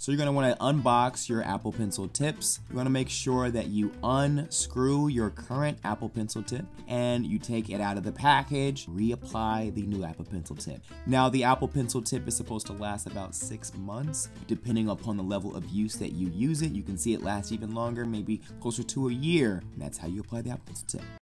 So you're going to want to unbox your Apple Pencil tips. You want to make sure that you unscrew your current Apple Pencil tip and you take it out of the package, reapply the new Apple Pencil tip. Now the Apple Pencil tip is supposed to last about six months, depending upon the level of use that you use it. You can see it last even longer, maybe closer to a year. And that's how you apply the Apple Pencil tip.